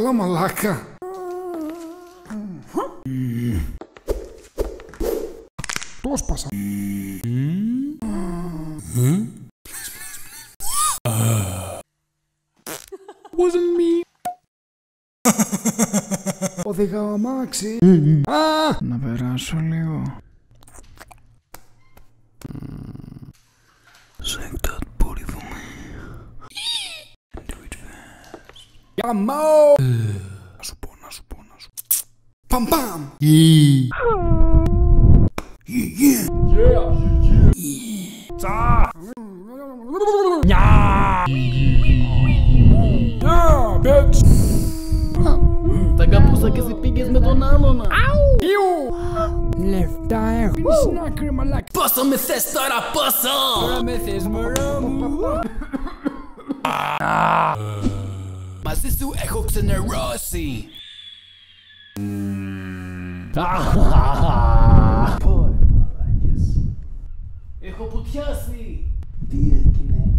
μαλάκα. Το σπάσα. Wasn't me. Οδηγάω αμάξι. Α! Να περάσω λίγο. Sing Já má Það er svo búinn, það Yeah. Yeah. Yeah. Yeah. Yeah. Yeah. Yeah. Yeah. pam Í Í Í Í Þa Njá Njá, bitch Taka Au Left eye Snakker malak Pussum me thess tara pussum Pussum me thess maramu του έχω ξενερώσει. Έχω πουτιάσει. Τι έγινε;